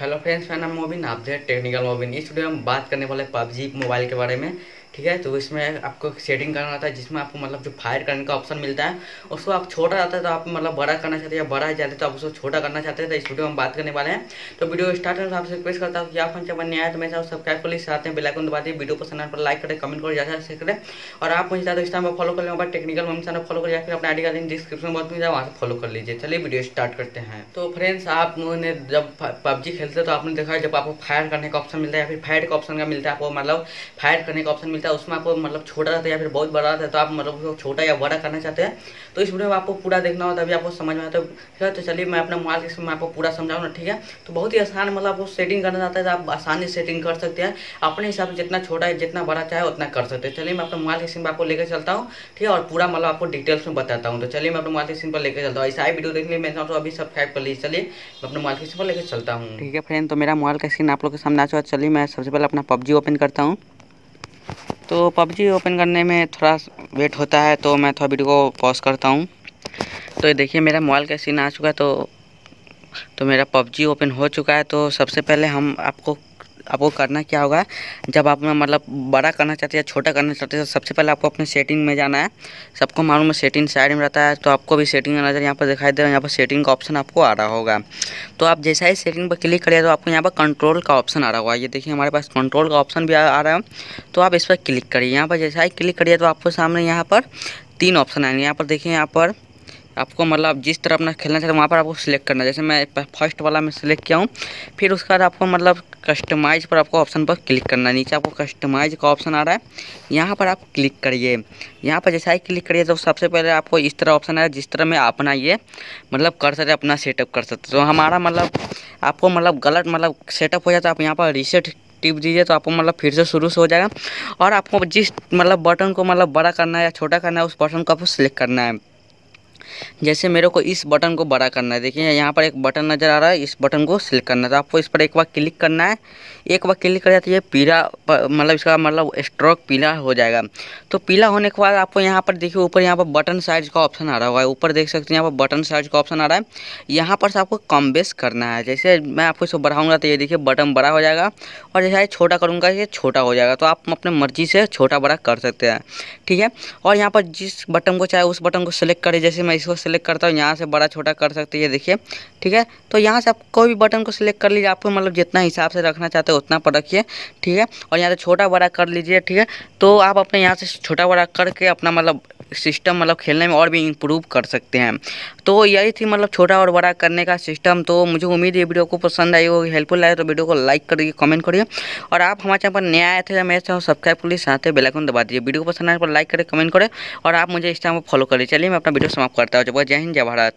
Hello friends मेरा नाम मोबिन, आप थे टेक्निकल मोबिन इस वीडियो में बात करने वाले पबजी मोबाइल के बारे में। ठीक है? तो इसमें आपको सेटिंग करना होता है जिसमें आपको मतलब जो फायर करने का ऑप्शन मिलता है, उसको आप छोटा रहता है तो आप मतलब बड़ा करना चाहते हैं या बड़ा जाते तो आप उसको छोटा करना चाहते हैं तो इस वीडियो में बात करने वाले हैं। तो वीडियो स्टार्ट है तो आपसे रिक्वेस्ट करता हूँ कि आप हमसे बनने आए तो साथ सब्सक्राइब कर लीजिए, साथ में बेलाइकन दबा दिए वीडियो पसंद आने पर लाइक करें कमेंट करें, ज़्यादा शेयर करें। और आप मुझे ज़्यादा इस टाइम फॉलो कर लें टेक्निकल मोम चैनल फॉलो करें या फिर अपने आईडी का लिंक डिस्क्रिप्शन में जाए, वहाँ से फॉलो कर लीजिए। चलिए वीडियो स्टार्ट करते हैं। तो फ्रेंड्स आपने जब पबजी खेलते तो आपने देखा जब आपको फायर करने का ऑप्शन मिलता है या फिर फायर का ऑप्शन का मिलता है, आपको मतलब फायर करने का ऑप्शन मिलता है, उसमें आपको मतलब छोटा रहता है या फिर बहुत बड़ा रहता है तो आप मतलब छोटा या बड़ा करना चाहते हैं तो इस वीडियो में आपको पूरा देखना होता है तभी आपको समझ में आता है ठीक है तो चलिए मैं अपने मोबाइल के मैं आपको पूरा समझाऊँ ना ठीक है? तो बहुत ही आसान मतलब आपको सेटिंग करना चाहता है तो आप आसानी सेटिंग कर सकते हैं। अपने हिसाब से जितना छोटा है, जितना बड़ा चाहे, उतना कर सकते हैं। चलिए मैं अपने मोबाइल के सिम आपको लेकर चलता हूँ, ठीक है? और पूरा मतलब आपको डिटेल्स में बताता हूँ। तो चलिए मैं अपने मोबाइल के पर लेकर चलता हूँ। ऐसा ही वीडियो देखने मैं तो अभी सब्सक्राइब कर लीजिए। चलिए मैं अपने मोबाइल के पर लेकर चलता हूँ। ठीक है फ्रेंड तो मेरा मोबाइल का स्क्रीन आप लोग के सामने आ चुका चलिए मैं सबसे पहले अपना पबजी ओपन करता हूँ। तो पबजी ओपन करने में थोड़ा वेट होता है तो मैं थोड़ा वीडियो को पॉज करता हूँ। तो ये देखिए, मेरा मोबाइल का सीन आ चुका है तो तो मेरा पबजी ओपन हो चुका है। तो सबसे पहले हम आपको आपको करना क्या होगा? जब आप मतलब बड़ा करना चाहते हैं या छोटा करना चाहते हैं तो सबसे पहले आपको अपने सेटिंग में जाना है। सबको मालूम है सेटिंग साइड में रहता है तो आपको भी सेटिंग का नज़र यहाँ पर दिखाई दे रहा है। यहाँ पर सेटिंग का ऑप्शन आपको आ रहा होगा। तो आप जैसा ही सेटिंग पर क्लिक करिए तो आपको यहाँ पर कंट्रोल का ऑप्शन आ रहा होगा। ये देखिए, हमारे पास कंट्रोल का ऑप्शन भी आ रहा है। तो आप इस पर क्लिक करिए। यहाँ पर जैसा ही क्लिक करिए तो आपको सामने यहाँ पर तीन ऑप्शन आएँगे। यहाँ पर देखिए, यहाँ पर आपको मतलब जिस तरह अपना खेलना चाहते हैं, वहाँ पर आपको सिलेक्ट करना जैसे मैं फ़र्स्ट वाला में सिलेक्ट किया हूँ, फिर उसके बाद आपको मतलब कस्टमाइज पर आपको ऑप्शन पर क्लिक करना है। नीचे आपको कस्टमाइज का ऑप्शन आ रहा है। यहाँ पर आप क्लिक करिए। यहाँ पर जैसा ही क्लिक करिए तो सबसे पहले आपको इस तरह ऑप्शन है, जिस तरह में अपना ये मतलब कर सकते अपना सेटअप कर सकते तो हमारा मतलब आपको मतलब गलत मतलब सेटअप हो जाता है, आप यहाँ पर रीसेट टिप दीजिए तो आपको मतलब फिर से शुरू से हो जाएगा। और आपको जिस मतलब बटन को मतलब बड़ा करना है या छोटा करना है, उस बटन को आपको सिलेक्ट करना है। जैसे मेरे को इस बटन को बड़ा करना है। देखिए, यहाँ पर एक बटन नज़र आ रहा है, इस बटन को सिलेक्ट करना है। तो आपको इस पर एक बार क्लिक करना है। एक बार क्लिक कर जाती है पीला मतलब इसका मतलब स्ट्रोक पीला हो जाएगा। तो पीला होने के बाद आपको यहाँ पर देखिए, ऊपर यहाँ पर बटन साइज़ का ऑप्शन आ रहा होगा। ऊपर देख सकते हैं, यहाँ पर बटन साइज़ का ऑप्शन आ रहा है। यहाँ पर से आपको कम बेस करना है। जैसे मैं आपको इसको बढ़ाऊँगा तो ये देखिए बटन बड़ा हो जाएगा। और जैसे छोटा करूँगा, ये छोटा हो जाएगा। तो आप अपने मर्ज़ी से छोटा बड़ा कर सकते हैं। ठीक है? और यहाँ पर जिस बटन को चाहे उस बटन को सिलेक्ट करें। जैसे मैं इसको सिलेक्ट करता हूँ यहाँ से बड़ा छोटा कर सकते हैं। देखिए ठीक है? तो यहाँ से आप कोई भी बटन को सिलेक्ट कर लीजिए, आपको मतलब जितना हिसाब से रखना चाहते हो उतना पर रखिए, ठीक है? और यहाँ से छोटा बड़ा कर लीजिए, ठीक है? तो आप अपने यहाँ से छोटा बड़ा करके अपना मतलब सिस्टम मतलब खेलने में और भी इम्प्रूव कर सकते हैं। तो यही थी मतलब छोटा और बड़ा करने का सिस्टम तो मुझे उम्मीद है वीडियो को पसंद आई होगी हेल्पफुल आए तो वीडियो को लाइक करिए कमेंट करिए। और आप हमारे चैनल पर नया आए थे मेरे चैनल सब्सक्राइब कर लीजिए, साथ ही बेलाइकन दबा दीजिए। वीडियो को पसंद आने पर लाइक करें कमेंट करें और आप मुझे इस टाइम पर फॉलो करिए। चलिए, मैं अपना वीडियो समाप्त करता हूँ। जब जय हिंद, जय भारत।